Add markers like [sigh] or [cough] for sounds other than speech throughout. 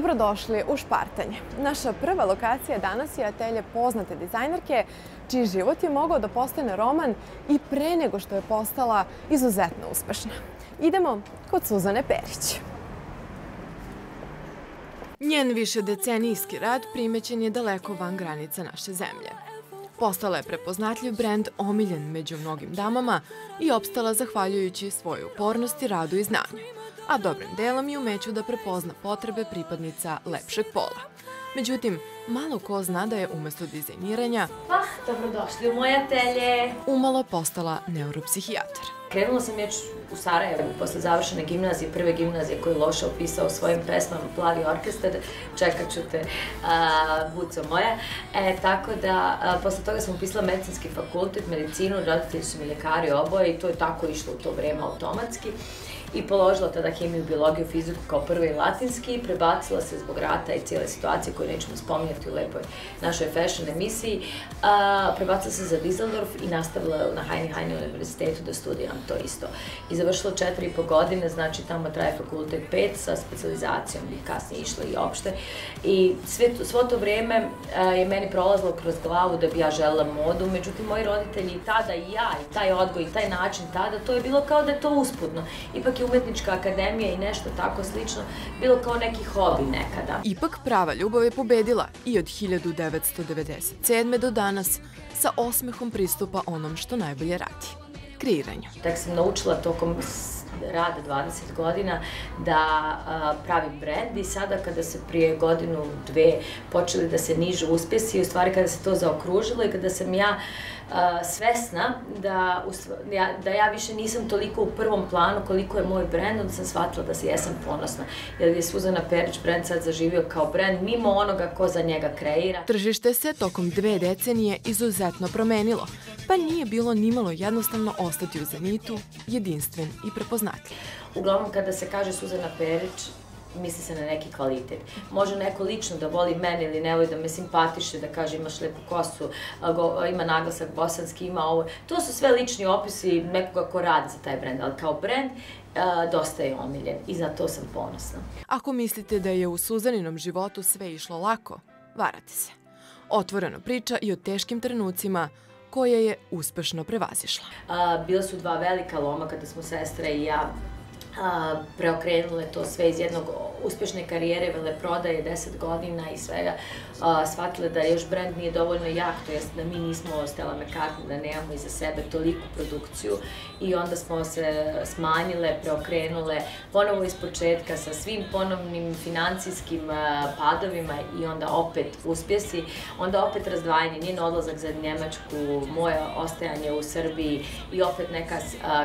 Dobrodošli u Špartanje. Naša prva lokacija danas je atelje poznate dizajnerke, čiji život je mogao da postane roman i pre nego što je postala izuzetno uspešna. Idemo kod Suzane Perić. Njen više decenijski rad primećen je daleko van granica naše zemlje. Postala je prepoznatljiv brend omiljen među mnogim damama i opstala zahvaljujući svoju upornosti, radu i znanju, a dobrim delom i umeću da prepozna potrebe pripadnica lepšeg pola. Međutim, malo ko zna da je umesto dizajniranja Pa, dobrodošli u moje atelje. umalo postala neuropsihijatar. Krenula sam već u Sarajevu, posle završene gimnazije, prve gimnazije koju je Loša opisao u svojim pesmama Plavi orkestar, čekat ću te, a, buco moja. E, tako da, posle toga sam upisala medicinski fakultet, medicinu, roditelji su mi ljekari oboje i to je tako išlo u to vreme automatski. I položila tada hemiju, biologiju, fiziku kao prvi i latinski i prebacila se zbog rata i cijele situacije koju nećemo spominjati u lepoj našoj fashion emisiji. A, prebacila se za Düsseldorf i nastavila na Heine Heine univerzitetu da studiram to isto. I završila četiri i po godine, znači tamo traje fakultet pet sa specializacijom i kasnije išla i opšte. I sve, svo to vreme a, je meni prolazilo kroz glavu da bi ja želela modu, međutim moji roditelji tada i ja i taj odgoj i taj način tada, to je bilo kao da je to uspudno. Ipak je umetnička akademija i nešto tako slično bilo kao neki hobi nekada. Ipak prava ljubav je pobedila i od 1997. do danas sa osmehom pristupa onom što najbolje radi – kreiranju. Tek sam naučila tokom rada 20 godina da a, pravim brend i sada kada se prije godinu, dve počeli da se nižu uspjesi i u stvari kada se to zaokružilo i kada sam ja svesna da, ja, da ja više nisam toliko u prvom planu koliko je moj brend, onda sam shvatila da se jesam ponosna. Jer je Suzana Perić brend sad zaživio kao brend mimo onoga ko za njega kreira. Tržište se tokom dve decenije izuzetno promenilo, pa nije bilo nimalo jednostavno ostati u zenitu, jedinstven i prepoznatljiv. Uglavnom, kada se kaže Suzana Perić, misli se na neki kvalitet. Može neko lično da voli mene ili ne voli da me simpatiše, da kaže imaš lepu kosu, go, ima naglasak bosanski, ima ovo. To su sve lični opisi nekoga ko radi za taj brend, ali kao brend dosta je omiljen i za to sam ponosna. Ako mislite da je u Suzaninom životu sve išlo lako, varate se. Otvoreno priča i o teškim trenucima koje je uspešno prevazišla. A, bila su dva velika loma kada smo sestra i ja a, preokrenule to sve iz jednog uspešne karijere, veleprodaje, 10 godina i svega, a, shvatile da još brand nije dovoljno jak, to jest da mi nismo Stella McCartney, da nemamo iza sebe toliku produkciju. I onda smo se smanjile, preokrenule, ponovo iz početka sa svim ponovnim financijskim padovima i onda opet uspjesi, onda opet razdvajanje, njen odlazak za Njemačku, moje ostajanje u Srbiji i opet neka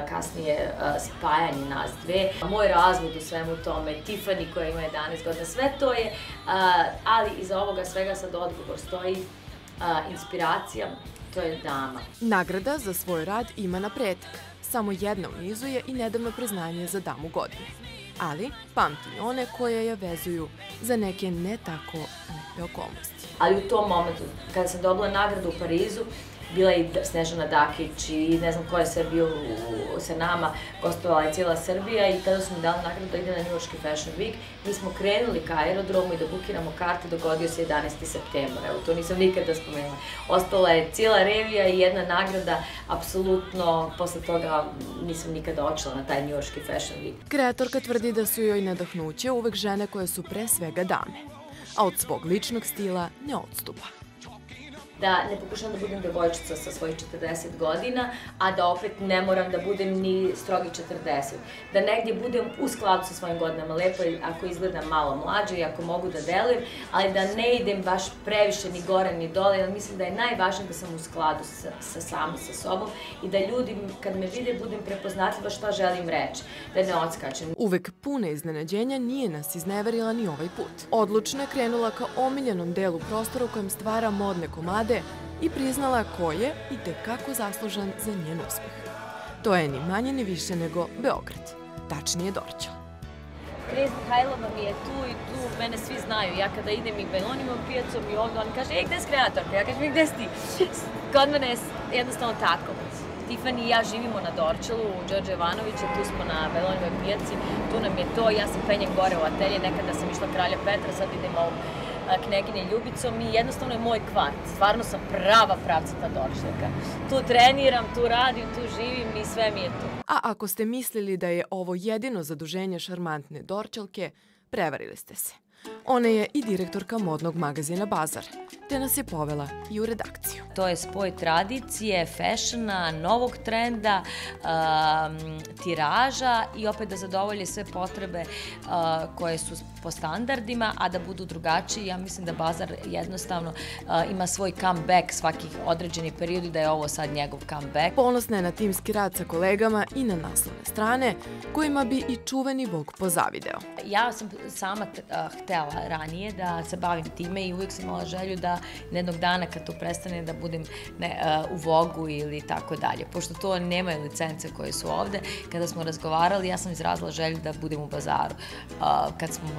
kasnije spajanje nas dve. Moj razvod u svemu tome, Tiffany koja ima 11 godina, sve to je, ali iza ovoga svega sad odgovor stoji inspiracija, to je dama. Nagrada za svoj rad ima napredak. Samo jedna u nizu je i nedavno priznanje za damu godine. Ali pamti i one koje je vezuju za neke ne tako lepe okolnosti. Ali u tom momentu, kada sam dobila nagradu u Parizu, bila i Snežana Dakić i ne znam ko je sve bio sa nama, gostovala je cijela Srbija i tada su mi dali nagradu da ide na New Fashion Week. Mi smo krenuli ka aerodromu i da bukiramo karte, dogodio se 11. septembar, evo to nisam nikada spomenula. Ostala je cijela revija i jedna nagrada, apsolutno, posle toga nisam nikada očela na taj New Fashion Week. Kreatorka tvrdi da su joj nadahnuće uvek žene koje su pre svega dame, a od svog ličnog stila ne odstupa. Da ne pokušam da budem devojčica sa svojih 40 godina, a da opet ne moram da budem ni strogi 40. Da negdje budem u skladu sa svojim godinama. Lepo ako izgledam malo mlađe i ako mogu da delujem, ali da ne idem baš previše ni gore ni dole, jer mislim da je najvažnije da sam u skladu sa, sa sa sobom i da ljudi kad me vide budem prepoznatljiva šta želim reći, da ne odskačem. Uvek puna iznenađenja nije nas izneverila ni ovaj put. Odlučno je krenula ka omiljenom delu prostora u kojem stvara modne komade i priznala ko je i tekako zaslužan za njen uspeh. To je ni manje ni više nego Beograd, tačnije Dorćol. Krez Mihajlova mi je tu i tu, mene svi znaju. Ja kada idem i Belonim pijacom i ovdje, on kaže, ej, gde si kreatorka? Ja kažem, "E, gde si ti? Kod mene je jednostavno tako. Tiffany i ja živimo na Dorčelu u Đorđe Jovanovića, tu smo na Belonovoj pijaci, tu nam je to, ja sam penjem gore u atelje, nekada sam išla kralja Petra, sad idem ovu kneginje Ljubicom i jednostavno je moj kvart. Stvarno sam prava pravcata dorčlaka. Tu treniram, tu radim, tu živim i sve mi je tu. A ako ste mislili da je ovo jedino zaduženje šarmantne dorčelke, prevarili ste se. Ona je i direktorka modnog magazina Bazar, te nas je povela i u redakciju. To je spoj tradicije, fashiona, novog trenda, um, tiraža i opet da zadovolje sve potrebe uh, koje su po standardima, a da budu drugačiji. Ja mislim da Bazar jednostavno uh, ima svoj comeback svakih određenih periodi, da je ovo sad njegov comeback. Ponosna je na timski rad sa kolegama i na naslovne strane, kojima bi i čuveni Bog pozavideo. Ja sam sama uh, htela ranije da se bavim time i uvijek sam imala želju da jednog dana kad to prestane da budem ne, uh, u Vogu ili tako dalje. Pošto to nemaju licence koje su ovde, kada smo razgovarali, ja sam izrazila želju da budem u bazaru. Uh, kad smo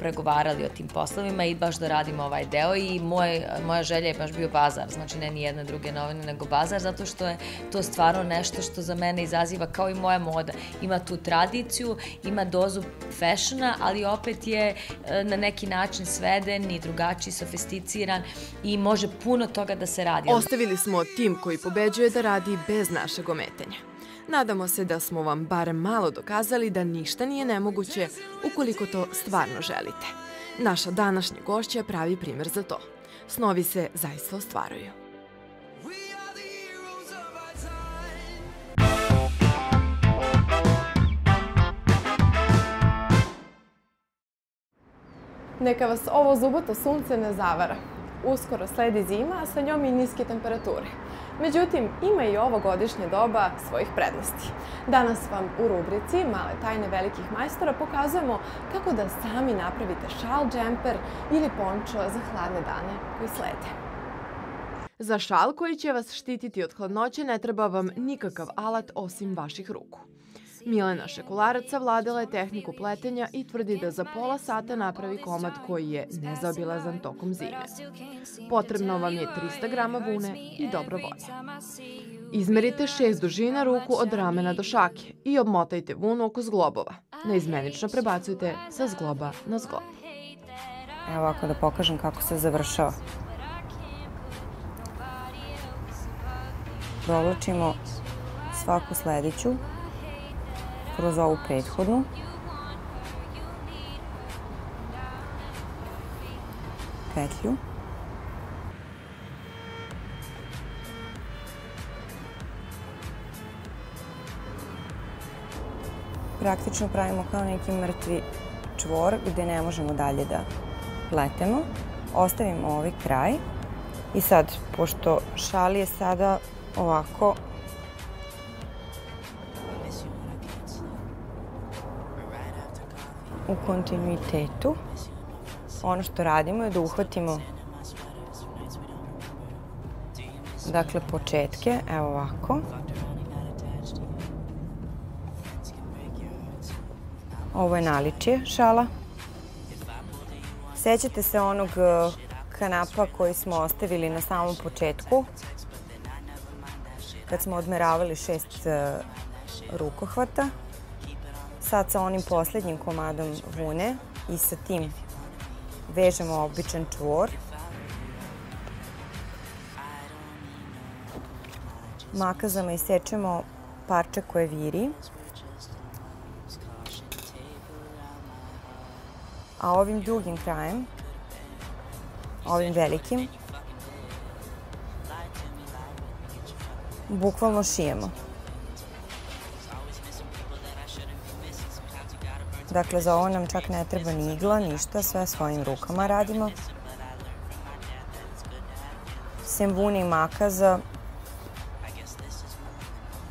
pregovarali o tim poslovima i baš da radimo ovaj deo i moj, moja želja je baš bio bazar, znači ne ni jedna druge novine nego bazar, zato što je to stvarno nešto što za mene izaziva kao i moja moda. Ima tu tradiciju, ima dozu fashiona, ali opet je e, na neki način sveden i drugačiji, sofisticiran i može puno toga da se radi. Ostavili smo tim koji pobeđuje da radi bez našeg ometanja. Nadamo se da smo vam barem malo dokazali da ništa nije nemoguće ukoliko to stvarno želite. Naša današnja gošća je pravi primer za to. Snovi se zaista ostvaruju. Neka vas ovo zuboto sunce ne zavara. Uskoro sledi zima, a sa njom i niske temperature. Međutim, ima i ovo godišnje doba svojih prednosti. Danas vam u rubrici Male tajne velikih majstora pokazujemo kako da sami napravite šal, džemper ili pončo za hladne dane koji slede. Za šal koji će vas štititi od hladnoće ne treba vam nikakav alat osim vaših ruku. Milena Šekularac savladila je tehniku pletenja i tvrdi da za pola sata napravi komad koji je nezaobilazan tokom zime. Potrebno vam je 300 grama vune i dobro volje. Izmerite šest dužina ruku od ramena do šake i obmotajte vunu oko zglobova. Neizmenično prebacujte sa zgloba na zglob. Evo ovako da pokažem kako se završava. Provlačimo svaku sledeću kroz ovu prethodnu. Petlju. Praktično pravimo kao neki mrtvi čvor gde ne možemo dalje da pletemo. Ostavimo ovaj kraj i sad, pošto šal je sada ovako u kontinuitetu. Ono što radimo je da uhvatimo dakle početke, evo ovako. Ovo je naličje šala. Sećate se onog e, kanapa koji smo ostavili na samom početku kad smo odmeravali šest e, rukohvata sad sa onim poslednjim komadom vune i sa tim vežemo običan čvor. Makazama isečemo parče koje viri. A ovim dugim krajem, ovim velikim, bukvalno šijemo. Dakle, za ovo nam čak ne treba ni igla, ništa, sve svojim rukama radimo. Sem vune i makaza,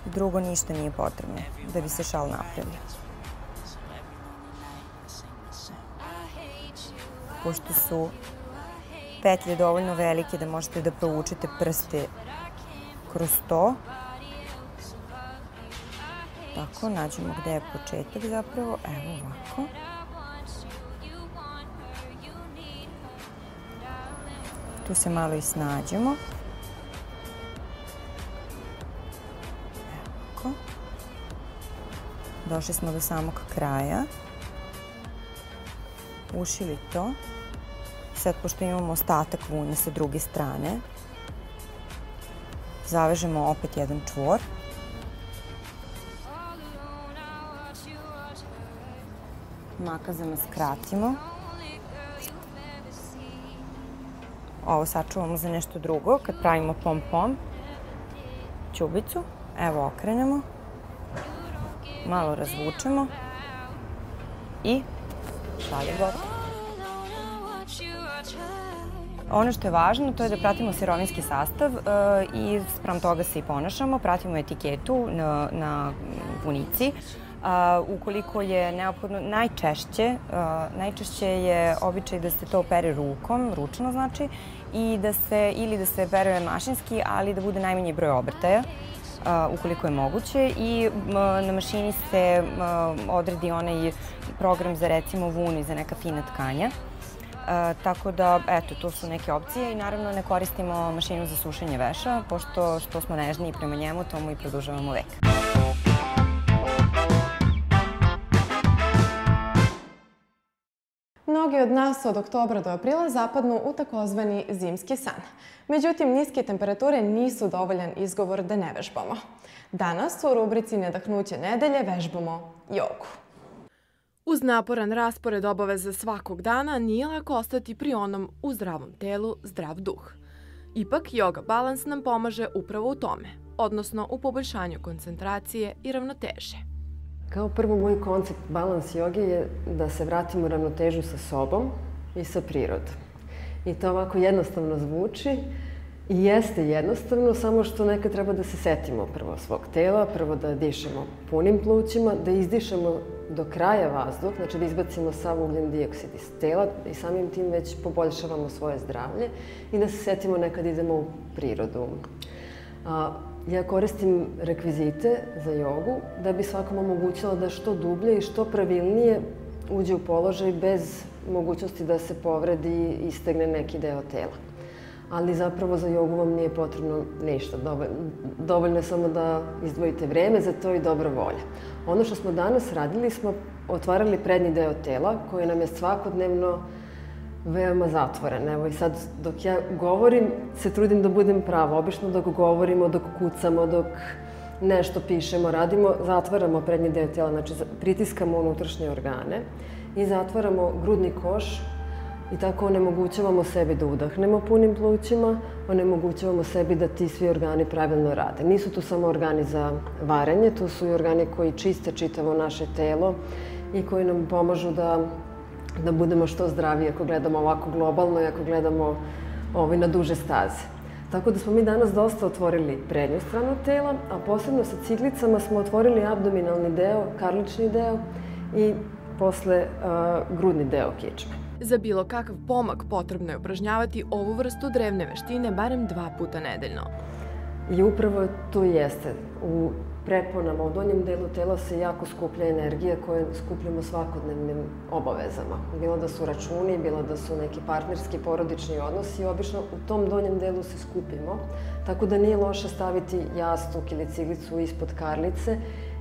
drugo ništa nije potrebno da bi se šal napravio. Pošto su petlje dovoljno velike da možete da provučete prste kroz to, Tako, nađemo gde je početak zapravo. Evo ovako. Tu se malo i snađemo. ovako. Došli smo do samog kraja. Ušili to. Sad, pošto imamo ostatak vune sa druge strane, zavežemo opet jedan čvor. Makazama skratimo. Ovo sačuvamo za nešto drugo, kad pravimo pom-pom. Ćubicu, evo okrenemo. Malo razvučemo. I šalje gotovo. Ono što je važno to je da pratimo sirovinski sastav e, i sprem toga se i ponašamo. Pratimo etiketu na, na. Ukoliko je neophodno, najčešće, najčešće je običaj da se to pere rukom, ručno znači, i da se, ili da se pere mašinski, ali da bude najmanji broj obrtaja ukoliko je moguće i na mašini se odredi onaj program za recimo vunu i za neka fina tkanja. Tako da, eto, to su neke opcije i naravno ne koristimo mašinu za sušenje veša, pošto što smo nežniji prema njemu, to mu i produžavamo vek. Mnogi od nas od oktobra do aprila zapadnu u takozvani zimski san. Međutim, niske temperature nisu dovoljan izgovor da ne vežbamo. Danas u rubrici Nedahnuće nedelje vežbamo jogu. Uz naporan raspored obaveza svakog dana nije lako ostati pri onom u zdravom telu zdrav duh. Ipak, yoga balans nam pomaže upravo u tome, odnosno u poboljšanju koncentracije i ravnoteže. Kao prvo, moj koncept balans joge je da se vratimo u ravnotežu sa sobom i sa prirodom. I to ovako jednostavno zvuči i jeste jednostavno, samo što nekad treba da se setimo prvo svog tela, prvo da dišemo punim plućima, da izdišemo do kraja vazduh, znači da izbacimo sav ugljen dioksid iz tela i samim tim već poboljšavamo svoje zdravlje i da se setimo nekad idemo u prirodu. A, ja koristim rekvizite za jogu da bi svakom omogućila da što dublje i što pravilnije uđe u položaj bez mogućnosti da se povredi i istegne neki deo tela. Ali zapravo za jogu vam nije potrebno ništa. Dovoljno je samo da izdvojite vreme za to i dobra volja. Ono što smo danas radili, smo otvarali prednji deo tela koji nam je svakodnevno veoma zatvoren. Evo i sad dok ja govorim se trudim da budem prava. Obično dok govorimo, dok kucamo, dok nešto pišemo, radimo, zatvaramo prednji deo tela, znači pritiskamo unutrašnje organe i zatvaramo grudni koš i tako onemogućavamo sebi da udahnemo punim plućima, onemogućavamo sebi da ti svi organi pravilno rade. Nisu tu samo organi za varenje, tu su i organi koji čiste čitavo naše telo i koji nam pomažu da, da budemo što zdraviji ako gledamo ovako globalno i ako gledamo ovaj, na duže staze. Tako da smo mi danas dosta otvorili prednju stranu tela, a posebno sa ciglicama smo otvorili abdominalni deo, karlični deo i posle uh, grudni deo kičme. Za bilo kakav pomak potrebno je upražnjavati ovu vrstu drevne veštine barem dva puta nedeljno. I upravo to jeste. U preponama, u donjem delu tela se jako skuplja energija koju skupljamo svakodnevnim obavezama. Bilo da su računi, bilo da su neki partnerski, porodični odnosi. Obično u tom donjem delu se skupimo, tako da nije loše staviti jastuk ili ciglicu ispod karlice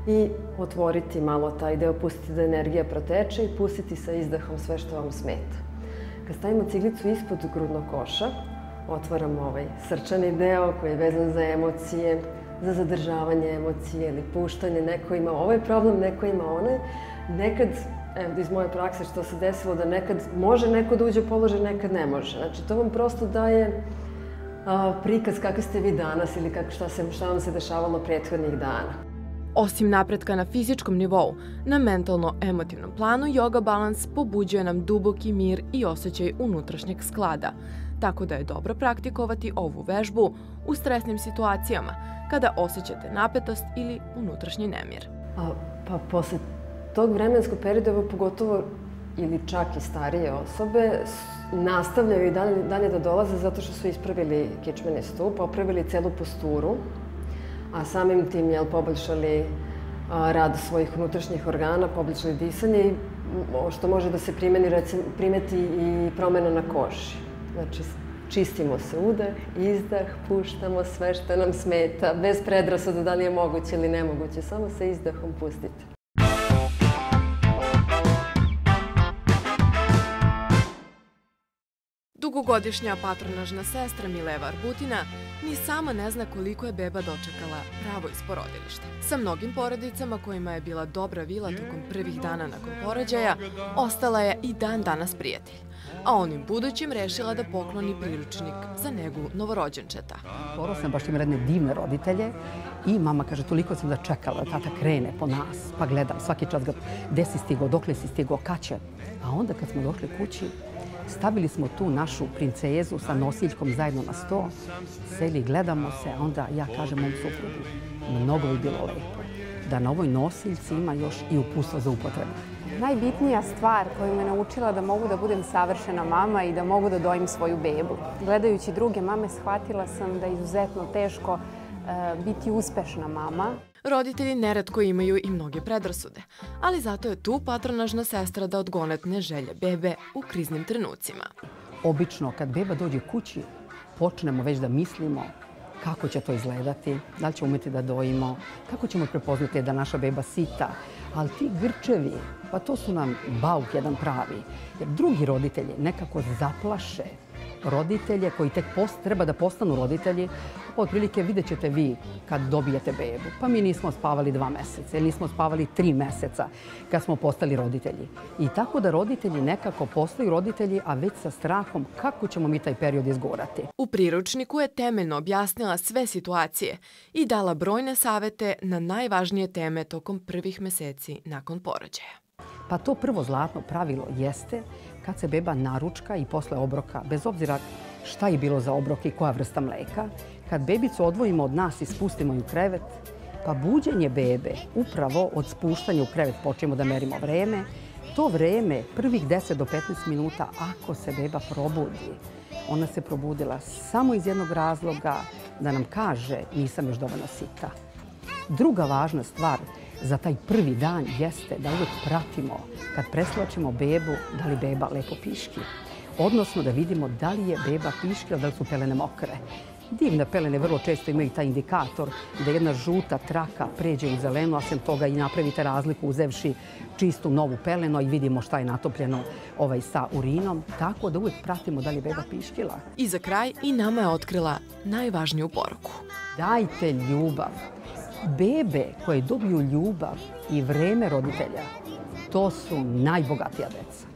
i otvoriti malo taj deo, pustiti da energija proteče i pustiti sa izdahom sve što vam smeta. Kad stavimo ciglicu ispod grudnog koša, otvaramo ovaj srčani deo koji je vezan za emocije, za zadržavanje emocije ili puštanje. Neko ima ovaj problem, neko ima one. Nekad, evo iz moje prakse što se desilo da nekad može neko da uđe u položaj, nekad ne može. Znači to vam prosto daje a, prikaz kakvi ste vi danas ili kako, šta, se, šta vam se dešavalo prethodnih dana. Osim napretka na fizičkom nivou, na mentalno-emotivnom planu yoga balans pobuđuje nam duboki mir i osjećaj unutrašnjeg sklada, tako da je dobro praktikovati ovu vežbu u stresnim situacijama, kada osjećate napetost ili unutrašnji nemir. A, pa posle tog vremenskog perioda, pogotovo ili čak i starije osobe, nastavljaju i dalje, dalje da dolaze zato što su ispravili kičmeni stup, popravili celu posturu, a samim tim jel, poboljšali rad svojih unutrašnjih organa, poboljšali disanje i što može da se primeni, recimo, primeti i promena na koži. Znači, Čistimo se udah, izdah, puštamo sve što nam smeta, bez predrasuda da li je moguće ili nemoguće, samo sa izdahom pustite. Dugogodišnja patronažna sestra Mileva Arbutina ni sama ne zna koliko je beba dočekala pravo iz porodilišta. Sa mnogim porodicama kojima je bila dobra vila tokom prvih dana nakon porođaja, ostala je i dan danas prijatelj a onim budućim rešila da pokloni priručnik za negu novorođenčeta. Skoro sam baš ima jedne divne roditelje i mama kaže toliko sam da čekala da tata krene po nas, pa gledam svaki čas ga gde si stigo, dokle si stigo, kad će. A onda kad smo došli kući, stavili smo tu našu princezu sa nosiljkom zajedno na sto, seli, gledamo se, a onda ja kažem mom suprugu, mnogo bi bilo lepo da na ovoj nosiljci ima još i upustvo za upotrebu. Najbitnija stvar koju me naučila da mogu da budem savršena mama i da mogu da dojim svoju bebu. Gledajući druge mame, shvatila sam da je izuzetno teško e, biti uspešna mama. Roditelji neretko imaju i mnoge predrasude, ali zato je tu patronažna sestra da odgonetne želje bebe u kriznim trenucima. Obično, kad beba dođe kući, počnemo već da mislimo kako će to izgledati, da li ćemo umeti da dojimo, kako ćemo prepoznati da naša beba sita. Ali ti grčevi, pa to su nam bauk jedan pravi. Jer drugi roditelji nekako zaplaše roditelje koji tek post, treba da postanu roditelji, otprilike vidjet ćete vi kad dobijete bebu. Pa mi nismo spavali dva meseca nismo spavali tri meseca kad smo postali roditelji. I tako da roditelji nekako postaju roditelji, a već sa strahom kako ćemo mi taj period izgurati. U priručniku je temeljno objasnila sve situacije i dala brojne savete na najvažnije teme tokom prvih meseci nakon porođaja. Pa to prvo zlatno pravilo jeste kad se beba naručka i posle obroka, bez obzira šta je bilo za obrok i koja vrsta mleka, kad bebicu odvojimo od nas i spustimo ju krevet, pa buđenje bebe, upravo od spuštanja u krevet počnemo da merimo vreme, to vreme, prvih 10 do 15 minuta, ako se beba probudi, ona se probudila samo iz jednog razloga da nam kaže nisam još dovoljno sita. Druga važna stvar za taj prvi dan jeste da uvek pratimo kad preslačimo bebu da li beba lepo piški. Odnosno da vidimo da li je beba piškila, da li su pelene mokre. Divne pelene vrlo često imaju taj indikator da jedna žuta traka pređe u zelenu, a sem toga i napravite razliku uzevši čistu novu pelenu i vidimo šta je natopljeno ovaj sa urinom. Tako da uvek pratimo da li je beba piškila. I za kraj i nama je otkrila najvažniju poruku. Dajte ljubav. Bebe koje dobiju ljubav i vreme roditelja, to su najbogatija deca.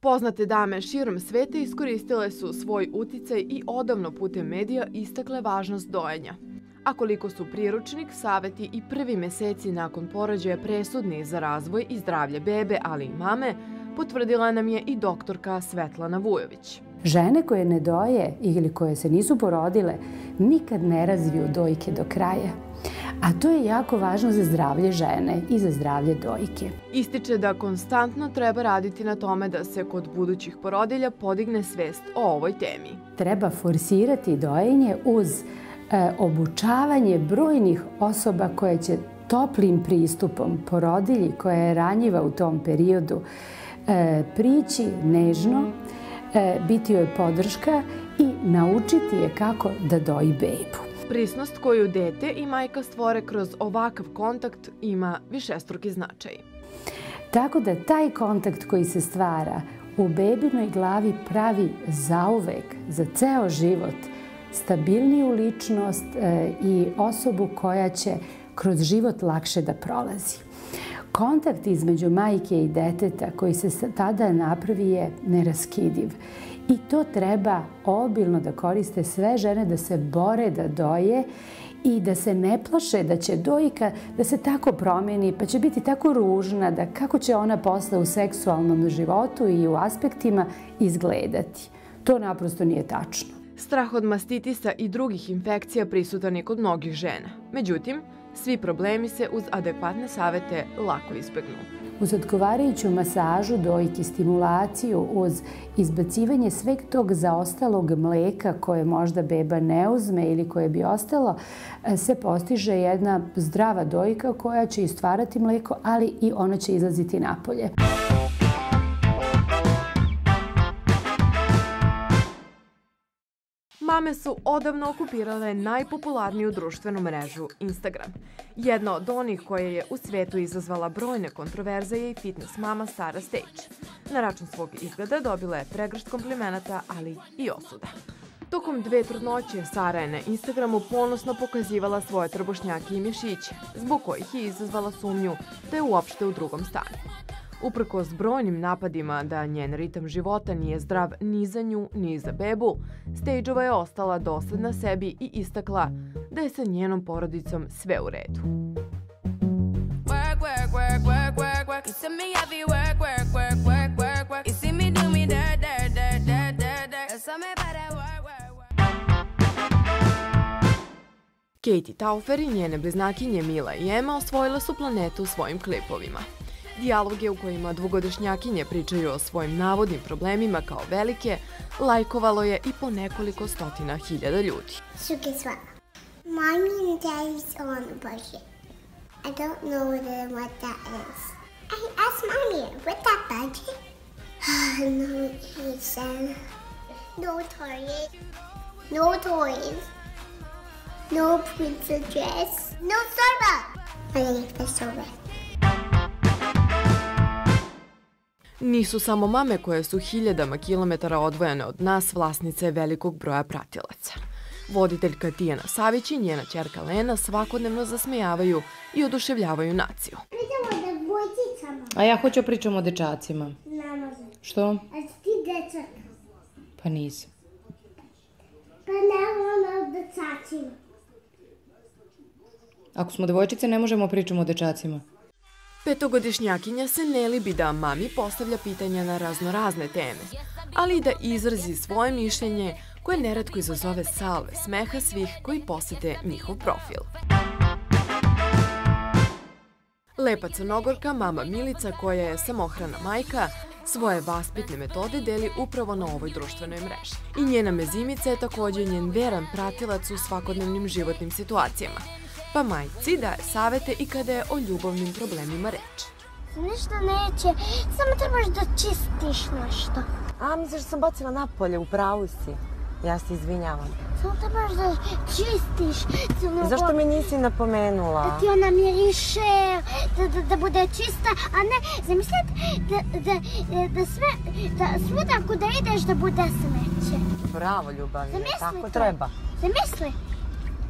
Poznate dame širom sveta iskoristile su svoj uticaj i odavno putem medija istakle važnost dojenja. A koliko su priručnik, saveti i prvi meseci nakon porođaja presudni za razvoj i zdravlje bebe, ali i mame, potvrdila nam je i doktorka Svetlana Vujović. Žene koje ne doje ili koje se nisu porodile nikad ne razviju dojke do kraja. A to je jako važno za zdravlje žene i za zdravlje dojke. Ističe da konstantno treba raditi na tome da se kod budućih porodilja podigne svest o ovoj temi. Treba forsirati dojenje uz e, obučavanje brojnih osoba koje će toplim pristupom porodilji koja je ranjiva u tom periodu e, prići nežno, e, biti joj podrška i naučiti je kako da doji bebu. Prisnost koju dete i majka stvore kroz ovakav kontakt ima višestruki značaj. Tako da taj kontakt koji se stvara u bebinoj glavi pravi zauvek, za ceo život, stabilniju ličnost e, i osobu koja će kroz život lakše da prolazi. Kontakt između majke i deteta koji se tada napravi je neraskidiv I to treba obilno da koriste sve žene, da se bore, da doje i da se ne plaše da će dojka da se tako promeni, pa će biti tako ružna, da kako će ona posle u seksualnom životu i u aspektima izgledati. To naprosto nije tačno. Strah od mastitisa i drugih infekcija prisutan je kod mnogih žena. Međutim, svi problemi se uz adekvatne savete lako izbegnu uz odgovarajuću masažu dojke, stimulaciju, uz izbacivanje sveg tog zaostalog mleka koje možda beba ne uzme ili koje bi ostalo, e, se postiže jedna zdrava dojka koja će istvarati mleko, ali i ona će izlaziti napolje. Mame su odavno okupirale najpopularniju društvenu mrežu Instagram. Jedna od onih koje je u svetu izazvala brojne kontroverze je i fitness mama Sara Stage. Na račun svog izgleda dobila je pregršt komplimenata, ali i osuda. Tokom dve trudnoće Sara je na Instagramu ponosno pokazivala svoje trbušnjake i mišiće, zbog kojih je izazvala sumnju da je uopšte u drugom stanju. Uprkos brojnim napadima da njen ritam života nije zdrav ni za nju, ni za bebu, Stageova je ostala dosledna sebi i istakla da je sa njenom porodicom sve u redu. Work, work, work, work, work, work. You see me heavy work, work, work, work, work, work. You see me do me dirt, dirt, dirt, dirt, dirt, dirt. So me better work, work, work. Katie Taufer i njene bliznakinje Mila i Emma osvojile su planetu svojim klipovima. Dijaloge u kojima dvogodišnjakinje pričaju o svojim navodnim problemima kao velike, lajkovalo je i po nekoliko stotina hiljada ljudi. Guess what? Mommy and Daddy's on a budget. I don't know what that is. I asked Mommy, what's that budget? [sighs] no, said, no toys, no toys, no princess dress, no soda. I like the soda. Nisu samo mame koje su hiljadama kilometara odvojene od nas vlasnice velikog broja pratilaca. Voditeljka Tijana Savić i njena čerka Lena svakodnevno zasmejavaju i oduševljavaju naciju. Pričamo da dvojčicama. A ja hoću pričamo o dečacima. Ne može. Što? A si ti dečak? Pa nisam. Pa ne ona o dečacima. Ako smo devojčice, ne možemo pričamo o dečacima. Petogodišnjakinja se ne libi da mami postavlja pitanja na raznorazne teme, ali i da izrazi svoje mišljenje koje neretko izazove salve smeha svih koji posete njihov profil. Lepa crnogorka, mama Milica, koja je samohrana majka, svoje vaspitne metode deli upravo na ovoj društvenoj mreži. I njena mezimica je takođe njen veran pratilac u svakodnevnim životnim situacijama, pa majci daje savete i kada je o ljubavnim problemima reč. Ništa neće, samo trebaš da čistiš nešto. A, misliš da sam bacila napolje, u pravu si. Ja se izvinjavam. Samo trebaš da čistiš. Zašto mi nisi napomenula? Da ti ona miriše, da, da, da bude čista, a ne, zamislite da, da, da sve, da svuda kuda ideš da bude smeće. Bravo, ljubavi. Tako to. treba. Zamisli,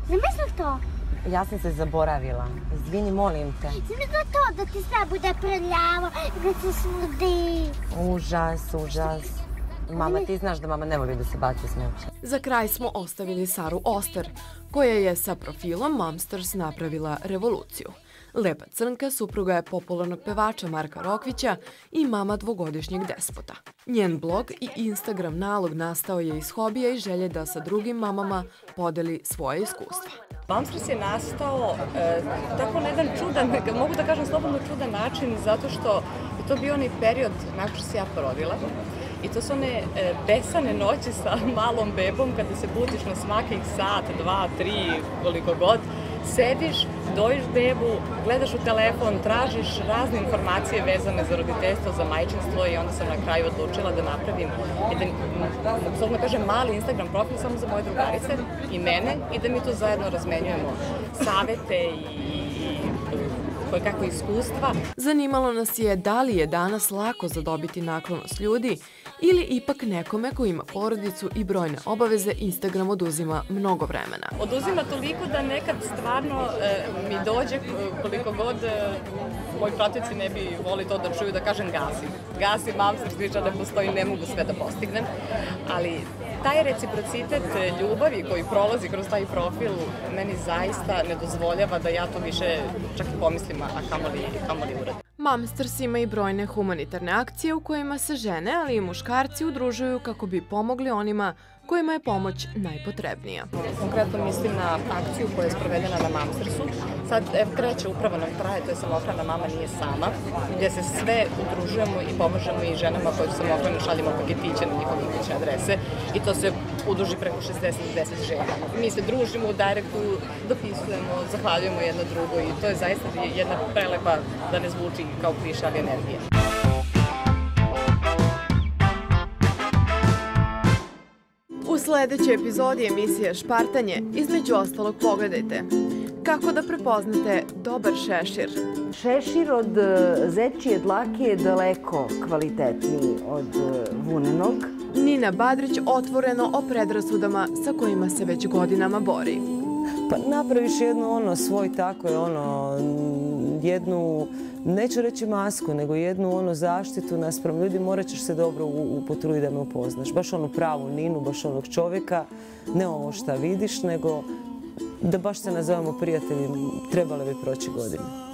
zamisli to. Ja sam se zaboravila. Izvini, molim te. Zamisli to da ti sve bude prljavo, da se smrdi. Užas, užas. Mama, ti znaš da mama ne voli da se baci smeće. Za kraj smo ostavili Saru Oster, koja je sa profilom Momsters napravila revoluciju. Lepa crnka supruga je popularnog pevača Marka Rokvića i mama dvogodišnjeg despota. Njen blog i Instagram nalog nastao je iz hobija i želje da sa drugim mamama podeli svoje iskustva. Momsters je nastao e, tako na jedan čudan, mogu da kažem slobodno čudan način, zato što je to bio onaj period nakon što se ja porodila. I to su one e, besane noći sa [laughs] malom bebom kada se budiš na svakih sat, dva, tri, koliko god, sediš, dojiš bebu, gledaš u telefon, tražiš razne informacije vezane za roditeljstvo, za majčinstvo i onda sam na kraju odlučila da napravim jedan, slobodno da kažem, mali Instagram profil samo za moje drugarice i mene i da mi tu zajedno razmenjujemo savete i koje kako iskustva. Zanimalo nas je da li je danas lako zadobiti naklonost ljudi ili ipak nekome ko ima porodicu i brojne obaveze Instagram oduzima mnogo vremena. Oduzima toliko da nekad stvarno e, mi dođe koliko god e, moji pratioci ne bi voli to da čuju da kažem gasim. Gasim, mam se sliča da postoji, ne mogu sve da postignem, ali taj reciprocitet ljubavi koji prolazi kroz taj profil meni zaista ne dozvoljava da ja to više čak i pomislim, a kamoli, kamoli uradim. Mamsters ima i brojne humanitarne akcije u kojima se žene, ali i muškarci udružuju kako bi pomogli onima kojima je pomoć najpotrebnija. Konkretno mislim na akciju koja je sprovedena na Mamstersu. Sad ev, kreće upravo nam traje, to je samohrana mama nije sama, gdje se sve udružujemo i pomažemo i ženama koje su samohrane, šaljemo paketiće na njihove kućne adrese i to se udruži preko 60-10 žena. Mi se družimo u direktu, dopisujemo, zahvaljujemo jedno drugo i to je zaista jedna prelepa, da ne zvuči kao kliša, ali energija. U sledećoj epizodi emisije Špartanje između ostalog pogledajte kako da prepoznate dobar šešir. Šešir od e, zečije dlake je daleko kvalitetniji od e, vunenog. Nina Badrić otvoreno o predrasudama sa kojima se već godinama bori. Pa napraviš jednu ono svoj tako je ono jednu neću reći masku, nego jednu ono zaštitu naspram ljudi, morat ćeš se dobro upotruditi da me upoznaš. Baš onu pravu Ninu, baš onog čovjeka, ne ovo šta vidiš, nego da baš se nazovemo prijatelji, trebale bi proći godine.